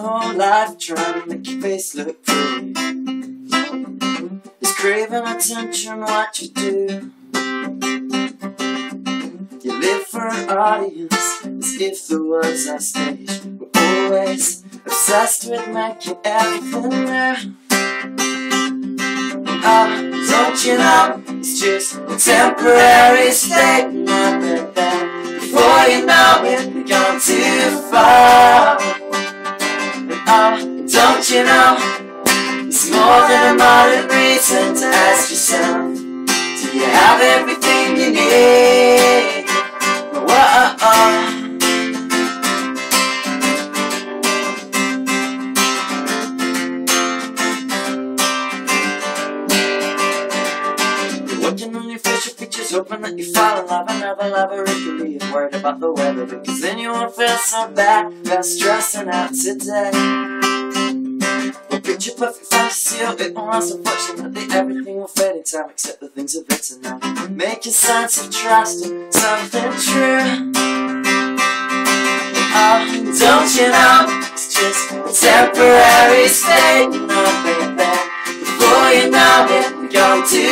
Whole life trying to make your face look pretty. It's craving attention what you do. For an audience as if the words are stage We're always obsessed with making everything new. Ah, don't you know it's just a temporary state? Not that bad. Before you know it, you're gone too far. Ah, don't you know it's more than a modern reason to ask yourself, do you have everything you need? Features, hoping that you fall in love and never love her if you leave. Worried about the weather, because then you won't feel so bad about stressing out today. Well, picture perfect fantasy of it won't last, unfortunately everything will fade in time except the things of it now. Make a sense of trust in something true. Oh, don't you know it's just a temporary state, no baby. Before you know it, you're going too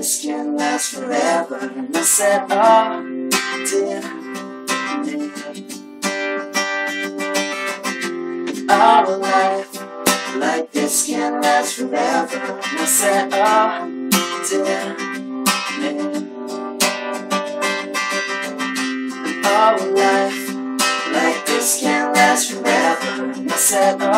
this can last forever. And I said, oh, dear, dear. Oh, life like this can last forever. And I said, oh, dear, dear. Oh, life like this can last forever. And I said, oh,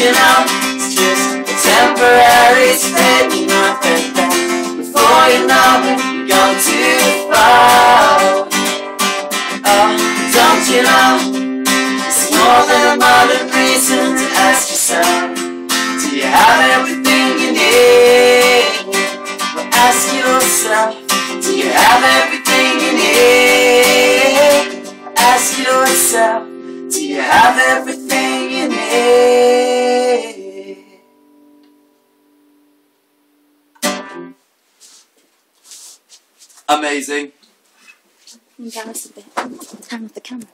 you know it's just a temporary state, nothing bad. Before you know it, you're gone too far. Oh, don't you know it's more than a modern reason to ask yourself, do you have everything you need? Well, ask yourself, do you have everything you need? Ask yourself, do you have everything you need? Amazing. Embarrassed a bit. Time with the camera.